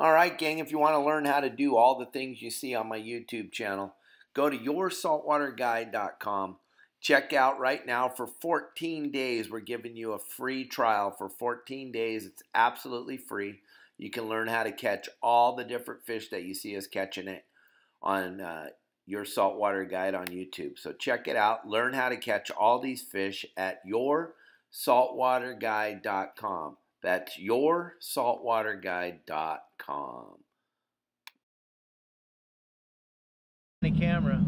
All right, gang, if you want to learn how to do all the things you see on my YouTube channel, go to yoursaltwaterguide.com. Check out right now for 14 days. We're giving you a free trial for 14 days. It's absolutely free. You can learn how to catch all the different fish that you see us catching it on uh, your saltwater guide on YouTube. So check it out. Learn how to catch all these fish at yoursaltwaterguide.com. That's yoursaltwaterguide.com. The camera.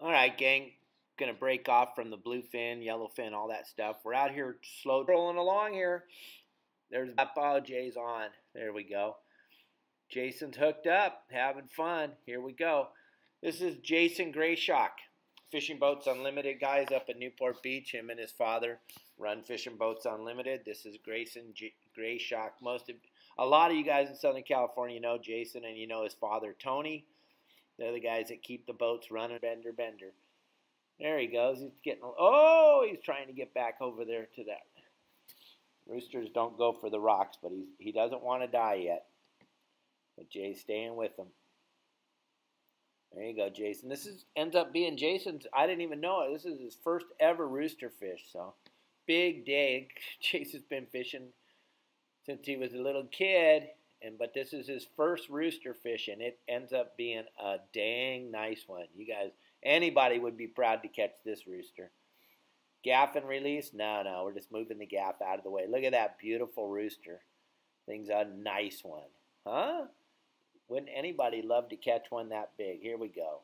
All right, gang. Gonna break off from the bluefin, yellowfin, all that stuff. We're out here slow rolling along here. There's oh, Jay's on. There we go. Jason's hooked up, having fun. Here we go. This is Jason Grayshock, Fishing Boats Unlimited guys up at Newport Beach. Him and his father run Fishing Boats Unlimited. This is Grayson G- Grayshock. Most of, a lot of you guys in Southern California know Jason, and you know his father Tony. They're the guys that keep the boats running. Bender, bender. There he goes. He's getting. Oh, he's trying to get back over there to that. Roosters don't go for the rocks, but he's he doesn't want to die yet. But Jay's staying with him. There you go, Jason. This is ends up being Jason's. I didn't even know it. This is his first ever rooster fish. So big day. Jason's been fishing since he was a little kid, and but this is his first rooster fish, and it ends up being a dang nice one. You guys, anybody would be proud to catch this rooster. Gaff and release? No, no, we're just moving the gaff out of the way. Look at that beautiful rooster. Thing's a nice one. Huh? Wouldn't anybody love to catch one that big? Here we go.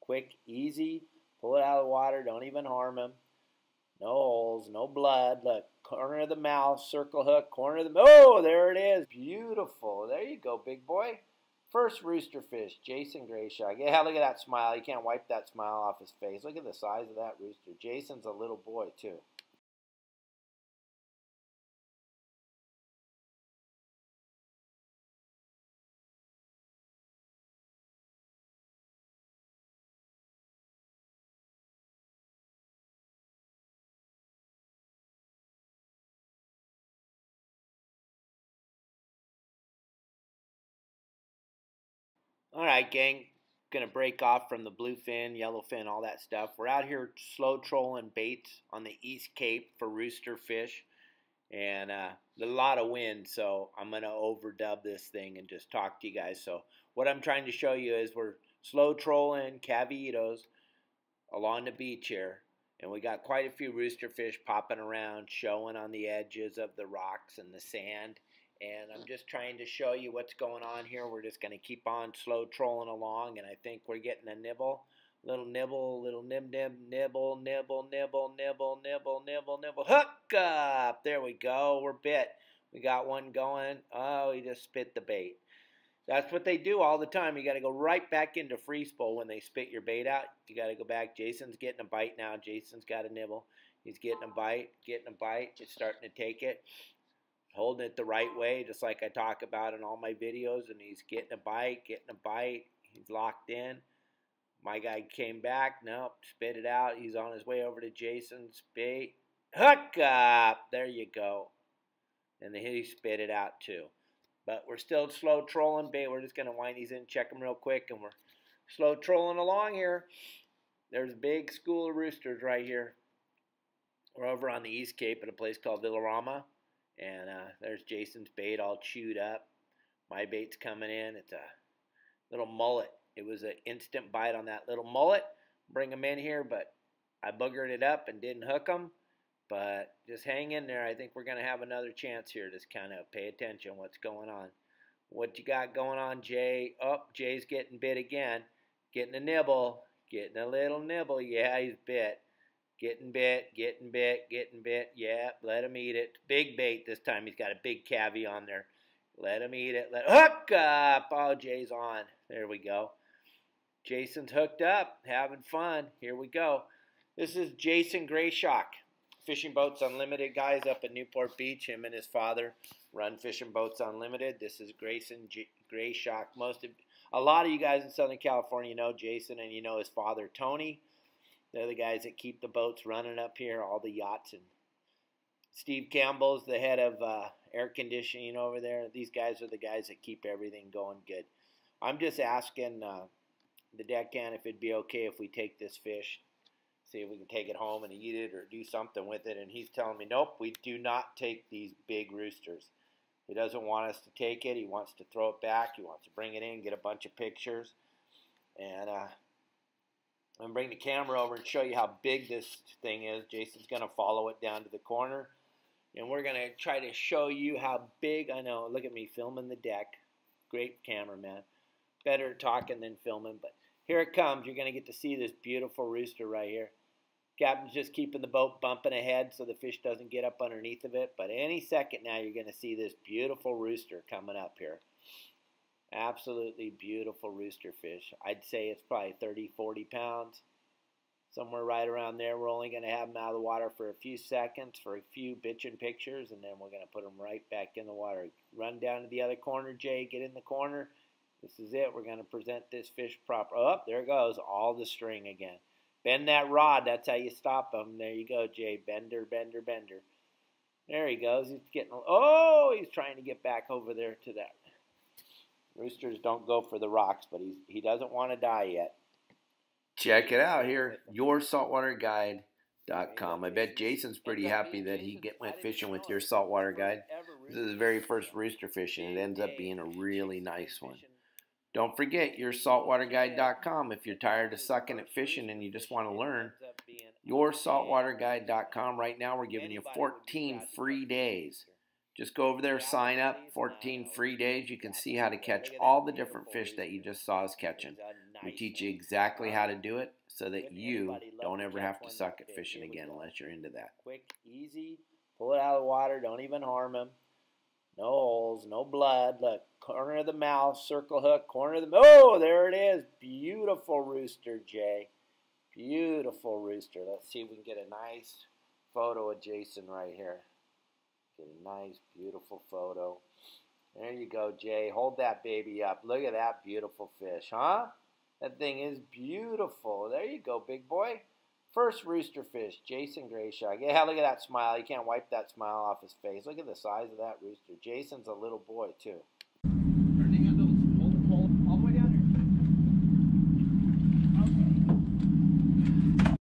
Quick, easy. Pull it out of the water. Don't even harm him. No holes, no blood. Look, corner of the mouth, circle hook, corner of the. Oh, there it is. Beautiful. There you go, big boy. First rooster fish, Jason Grayshock. Yeah, look at that smile. You can't wipe that smile off his face. Look at the size of that rooster. Jason's a little boy, too. All right, gang. Gonna break off from the bluefin, yellowfin, all that stuff. We're out here slow trolling baits on the East Cape for rooster fish, and uh, a lot of wind. So I'm gonna overdub this thing and just talk to you guys. So what I'm trying to show you is we're slow trolling cavitos along the beach here, and we got quite a few rooster fish popping around, showing on the edges of the rocks and the sand and I'm mm. just trying to show you what's going on here. We're just going to keep on slow trolling along, and I think we're getting a nibble. Little nibble, little nib nib, nibble, nibble, nibble, nibble, nibble, nibble, nibble. Hook up! There we go. We're bit. We got one going. Oh, he just spit the bait. That's what they do all the time. You got to go right back into free spool when they spit your bait out. You got to go back. Jason's getting a bite now. Jason's got a nibble. He's getting a bite, getting a bite. He's starting to take it holding it the right way, just like I talk about in all my videos. And he's getting a bite, getting a bite. He's locked in. My guy came back. Nope, spit it out. He's on his way over to Jason's bait. Hook up! There you go. And then he spit it out too. But we're still slow trolling bait. We're just going to wind these in, check them real quick, and we're slow trolling along here. There's a big school of roosters right here. We're over on the East Cape at a place called Villarama. And uh, there's Jason's bait all chewed up. My bait's coming in. It's a little mullet. It was an instant bite on that little mullet. Bring them in here, but I boogered it up and didn't hook them. But just hang in there. I think we're going to have another chance here. Just kind of pay attention what's going on. What you got going on, Jay? Oh, Jay's getting bit again. Getting a nibble. Getting a little nibble. Yeah, he's bit. Getting bit, getting bit, getting bit. Yeah, let him eat it. Big bait this time. He's got a big cavy on there. Let him eat it. Let hook up. Oh, Jay's on. There we go. Jason's hooked up, having fun. Here we go. This is Jason Grayshock, Fishing Boats Unlimited guys up at Newport Beach. Him and his father run Fishing Boats Unlimited. This is Grayson G- Grayshock. Most of, a lot of you guys in Southern California know Jason, and you know his father Tony. They're the guys that keep the boats running up here, all the yachts. And Steve Campbell's the head of uh, air conditioning over there. These guys are the guys that keep everything going good. I'm just asking uh, the deckhand if it'd be okay if we take this fish, see if we can take it home and eat it or do something with it. And he's telling me, nope, we do not take these big roosters. He doesn't want us to take it. He wants to throw it back. He wants to bring it in, get a bunch of pictures. And uh, I'm going to bring the camera over and show you how big this thing is. Jason's going to follow it down to the corner. And we're going to try to show you how big, I know, look at me filming the deck. Great cameraman. Better talking than filming, but here it comes. You're going to get to see this beautiful rooster right here. Captain's just keeping the boat bumping ahead so the fish doesn't get up underneath of it. But any second now, you're going to see this beautiful rooster coming up here. Absolutely beautiful rooster fish. I'd say it's probably 30, 40 pounds. Somewhere right around there. We're only going to have them out of the water for a few seconds for a few bitchin' pictures, and then we're going to put them right back in the water. Run down to the other corner, Jay. Get in the corner. This is it. We're going to present this fish proper. Oh, there it goes all the string again. Bend that rod. That's how you stop them. There you go, Jay. Bender, bender, bender. There he goes. He's getting. Oh, he's trying to get back over there to that. Roosters don't go for the rocks, but he's he doesn't want to die yet. Check it out here. YourSaltwaterGuide.com. I bet Jason's pretty happy that he get, went fishing with your saltwater guide. This is his very first rooster fishing. It ends up being a really nice one. Don't forget your saltwaterguide.com if you're tired of sucking at fishing and you just want to learn. Your saltwaterguide.com. Right now, we're giving you 14 free days. Just go over there, sign up. 14 free days. You can see how to catch all the different fish that you just saw us catching. We teach you exactly how to do it so that you don't ever have to suck at fishing again unless you're into that. Quick, easy. Pull it out of the water. Don't even harm him. No holes, no blood. Look, corner of the mouth, circle hook, corner of the. Oh, there it is. Beautiful rooster, Jay. Beautiful rooster. Let's see if we can get a nice photo of Jason right here. Get a nice, beautiful photo. There you go, Jay. Hold that baby up. Look at that beautiful fish, huh? That thing is beautiful. There you go, big boy. First rooster fish, Jason Grayshaw. Yeah, look at that smile. You can't wipe that smile off his face. Look at the size of that rooster. Jason's a little boy, too.